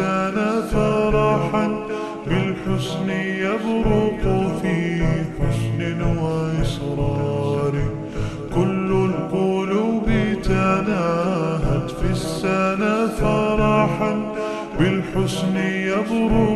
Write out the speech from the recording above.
الإنسان فرحا بالحسن يبرق في حسن وإصرار. كل القلوب تناهت في السنة فرحا بالحسن يبرق